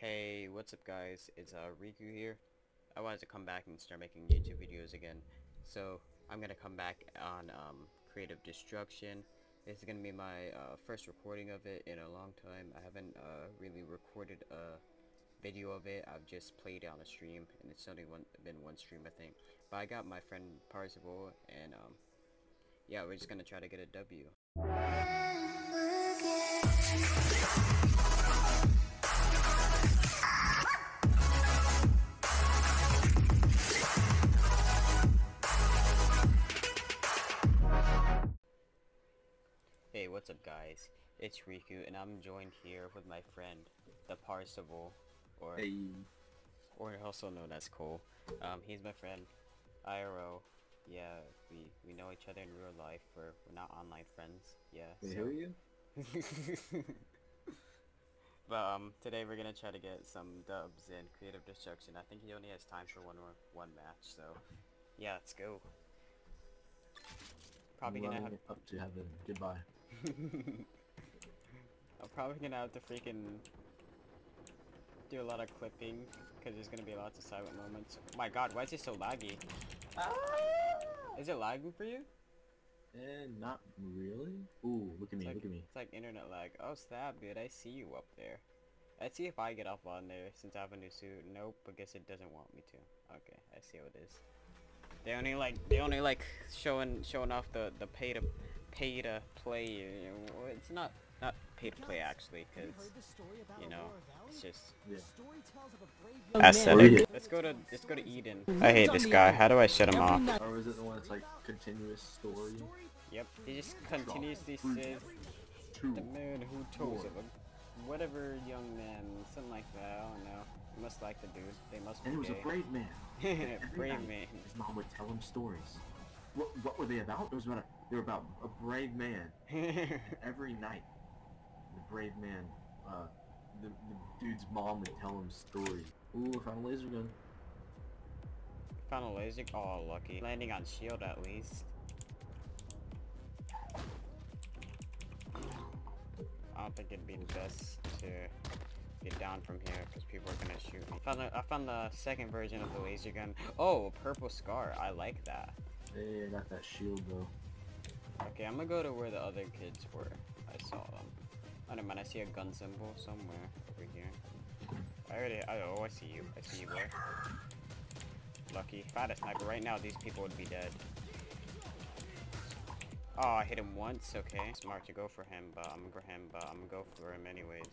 Hey, what's up guys? It's uh, Riku here. I wanted to come back and start making YouTube videos again. So, I'm gonna come back on um, Creative Destruction. This is gonna be my uh, first recording of it in a long time. I haven't uh, really recorded a video of it. I've just played it on a stream, and it's only one, been one stream, I think. But I got my friend Parzival, and um, yeah, we're just gonna try to get a W. Hey, what's up guys? It's Riku, and I'm joined here with my friend, the Parzival, or Hey, or also known as Cole. Um, he's my friend, IRO. Yeah, we we know each other in real life. We're we're not online friends. Yeah. wait, so- you? but um, today we're gonna try to get some dubs in creative destruction. I think he only has time for one more one match. So, yeah, let's go. Probably gonna have. Up to heaven. Goodbye. I'm probably gonna have to freaking do a lot of clipping because there's gonna be lots of silent moments. my god, why is it so laggy? Ah! Is it lagging for you? And not really. Ooh, look at me, like, look at me. It's like internet lag. Oh snap, dude, I see you up there. Let's see if I get up on there since I have a new suit. Nope, I guess it doesn't want me to. Okay, I see what it is. They only like they only like showing showing off the the pay to pay to play. You know, it's not not pay to play actually, because you know it's just Yeah. aesthetic. Let's go to let's go to Eden. I hate this guy. How do I shut him off? Or is it the one that's like continuous story? Yep, he just continuously says Two. the man who told him. whatever young man, something like that. I don't know. He must like the dude. They must be And it was a brave man. Brave man. His mom would tell him stories. What, what were they about? It was about a, they were about a brave man. Every night, the brave man, uh, the, the dude's mom would tell him stories. Ooh, I found a laser gun. Found a laser. Oh, lucky. Landing on shield at least. I don't think it'd be the best to get down from here because people are gonna shoot me. Found the, I found the second version of the laser gun. Oh, a purple scar. I like that. Hey, I got that shield though. Okay, I'm gonna go to where the other kids were. I saw them. Oh, never mind. I see a gun symbol somewhere over here. I already. I, oh, I see you. I see you, boy. Lucky. If I had a sniper right now, these people would be dead. Oh, I hit him once. Okay, smart to go for him, but I'm gonna for him, but I'm gonna go for him anyways.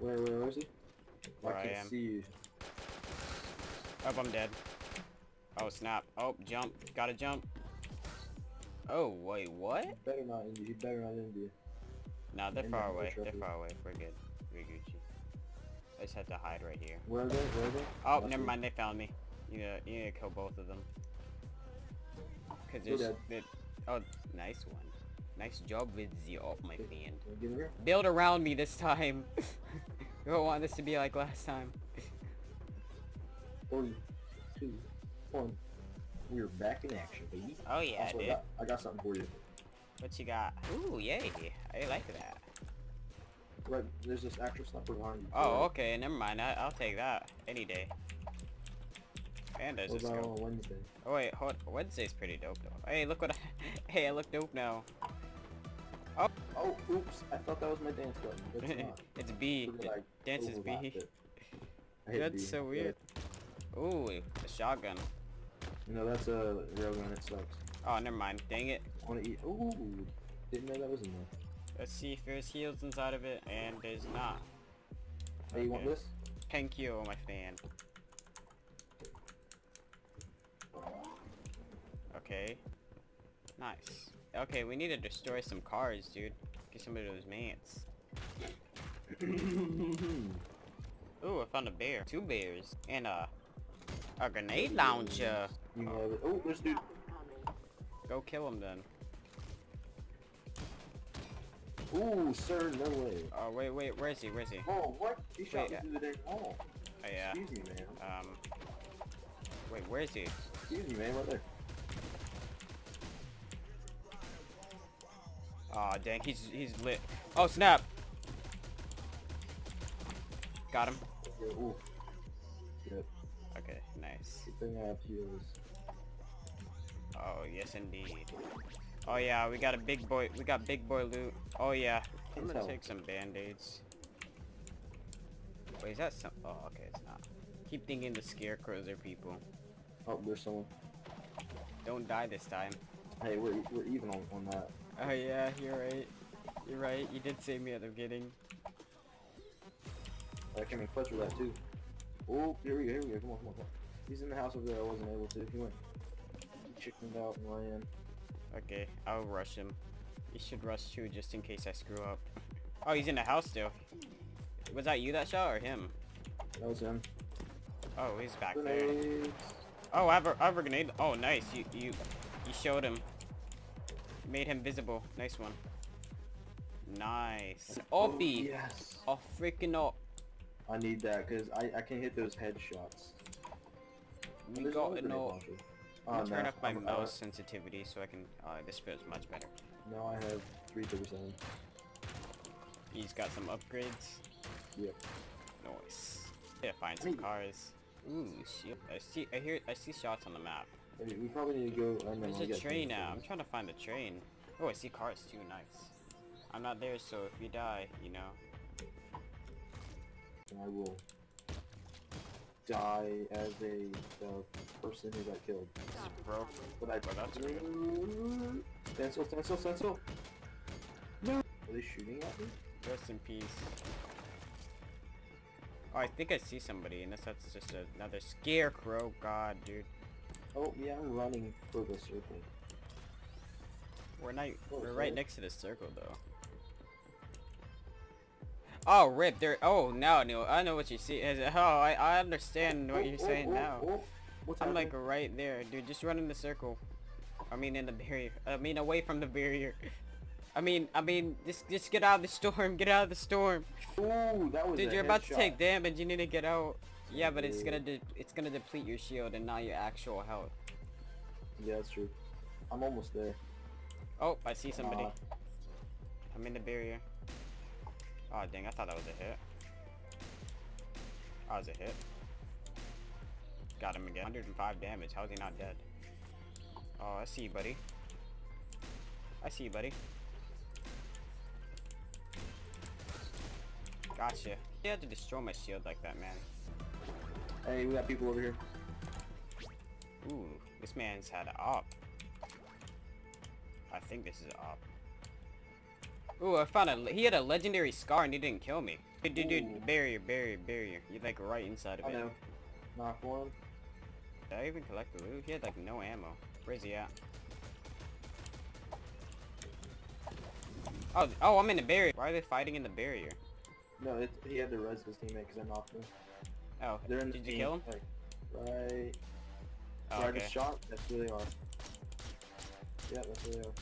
Where, where, where is he? Where I I can't am. see you. Oh, I'm dead. Oh snap! Oh, jump! Gotta jump! Oh wait, what? Better not India. He better not India. Nah, they're far away. They're far away. We're good. We're Gucci. I just had to hide right here. Where are they? Where are they? Oh, Last never mind. They found me. You need to, you need to kill both of them. Cause there's, there- oh, nice one. Nice job with the off, oh, my Okay, friend. can you Get over here. Build around me this time. we don't want this to be like last time. Three, two, one. We're back in action, baby. Oh yeah, Also, I dude. got, I got something for you. What you got? Ooh, yay! I like that. Right, there's this actual sniper behind you. Oh, okay. Never mind. I, I'll take that any day. And there's What this about go. on Wednesday? Oh wait, hold. Wednesday's pretty dope though. Hey, look what I. hey, I look dope now. Oh, Oh, oops! I thought that was my dance button. It's not. it's B. I Dance is B. I That's B. so weird. Ooh, a shotgun. No, that's a railgun. It sucks. Oh, never mind. Dang it. I want to eat. Ooh, didn't know that was in there. Let's see if there's heals inside of it, and there's not. Hey, you want Okay. this? Thank you, my fan. Okay. Nice. Okay, we need to destroy some cars, dude. Get some of those mants. Ooh, I found a bear. Two bears. And a, a grenade launcher. You love it. Oh, there's dude. Go kill him then. Ooh, sir, no way. Oh, wait, wait, where is he? Where is he? Oh, what? He shot Wait, me uh, through the dang wall. Oh, yeah. Excuse me, man. Um, wait, where is he? Excuse me, man. Right there. Aw, dang, he's, he's lit. Oh, snap! Got him. Ooh. Yep. Okay, nice. Good thing I have heals. Oh, yes indeed. Oh yeah, we got a big boy, we got big boy loot. Oh yeah, I'm gonna take some band-aids. Wait, is that some, oh okay, it's not. Keep thinking the scarecrows are people. Oh, there's someone. Don't die this time. Hey, we're, we're even on, on that. Oh yeah, you're right. You're right, you did save me at the beginning. I clutch with that too. Oh, here we go, here we go. Come on, come on, come on. He's in the house over there. I wasn't able to. He went. He chickened out and ran. Okay, I'll rush him. You should rush too, just in case I screw up. Oh, he's in the house still. Was that you that shot or him? That was him. Oh, he's back there. Oh, I have a, I have a grenade. Oh, nice. You, you, you showed him. Made him visible. Nice one. Nice. Oh, yes. Oh, freaking up. I need that because I, I can hit those headshots. We There's got another to launcher. I'll Oh, turn no, up my I'm- mouse sensitivity so I can. Uh, this feels much better. Now I have three 337. He's got some upgrades. Yep. Nice. Yeah, find some cars. Ooh, shit. I see. I hear. I see shots on the map. We probably need to go. There's a train now. I'm trying to find the train. Oh, I see cars too. Nice. I'm not there, so if you die, you know. And I will die as a uh, person who got killed. This is. But I. Well, that's Stand still, stand still, stand still. No. Are they shooting at me? Rest in peace. Oh, I think I see somebody, unless that's just another scarecrow. God, dude. Oh yeah, I'm running for the circle. We're not. Oh, we're sorry. right next to the circle, though. Oh, rip! There. Oh, now, Neil. I know what you see. It- Oh, I, I understand what Oh, you're oh, saying oh, now. oh. What's I'm like right there, dude. Just run in the circle. I mean, in the barrier. I mean, away from the barrier. I mean, I mean, just just get out of the storm. Get out of the storm. Ooh, that was Dude, you're about to take damage. You need to get out. Yeah, but it's gonna it's gonna deplete your shield and not your actual health. Yeah, that's true. I'm almost there. Oh, I see somebody. Uh, I'm in the barrier. Oh dang, I thought that was a hit. That was a hit. Got him again. 105 damage. How is he not dead? Oh, I see you, buddy. I see you, buddy. Gotcha. You had to destroy my shield like that, man. hey, we got people over here. Ooh, this man's had an op. I think this is an op. Ooh, I found a. He had a legendary scar and he didn't kill me. Dude, dude, dude, barrier, barrier, barrier. You're like right inside of I it. know. Knock one. Did I even collect the loot? He had like no ammo. Where's he at? Oh, oh, I'm in the barrier. Why are they fighting in the barrier? No, it, he had to res his teammate because I knocked him. Oh, They're in the did you team, kill him? Like, right. Oh, okay. shot. That's they are. Yeah, that's they are.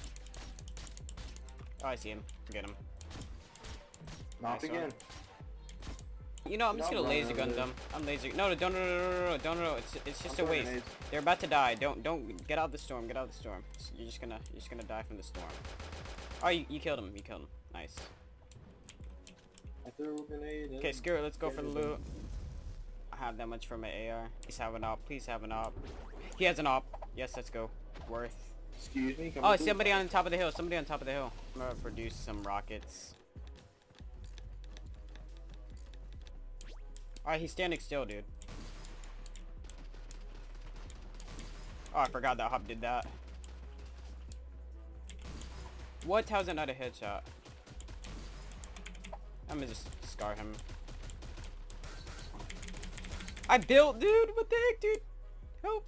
Oh, I see him. Get him. Knock Nice one. again. You know, I'm just No, gonna run laser gun there. them. I'm laser. No, no, don't, no, no, no, no, no, don't, no, no. It's, it's just I'm a waste. They're about to die. Don't, don't get out of the storm. Get out of the storm. You're just gonna, you're just gonna die from the storm. Oh, you, you killed him. You killed him. Nice. I threw a grenade. Okay, in. screw it. Let's go for the loot. I have that much for my AR. Please have an op. Please have an op. He has an op. Yes, let's go. Worth. Excuse me. Oh, somebody on top of the hill. Somebody on top of the hill. I'm gonna produce some rockets. Alright, he's standing still, dude. Oh, I forgot that Hop did that. What? How's that not a headshot? I'm gonna just scar him. I built, dude! What the heck, dude? Help!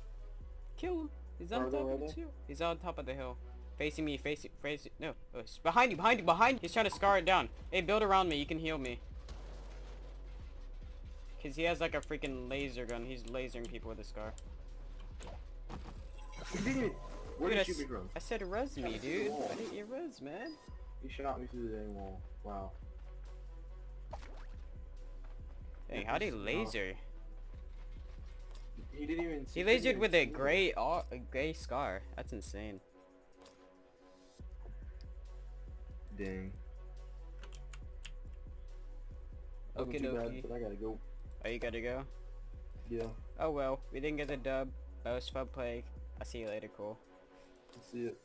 Kill him. He's on Where are they, top of are the hill. He's on top of the hill. Facing me, facing, facing, no. Uh, oh, it's behind you, behind you, behind you. He's trying to scar it down. Hey, build around me. You can heal me. Cause he has like a freaking laser gun. He's lasering people with a scar. You didn't. Where Dude, did I you shoot me from? I said res me, dude. I didn't get res, man. You shot me through the dang wall. Wow. Dang, Yeah, how do that's- laser? He didn't even. see He lasered with a gray, a gray scar. That's insane. Dang. Bad, dokie. I gotta go. Are oh, you good to go? Yeah. Oh well, we didn't get the dub, it was fun playing. I'll see you later, cool. See it.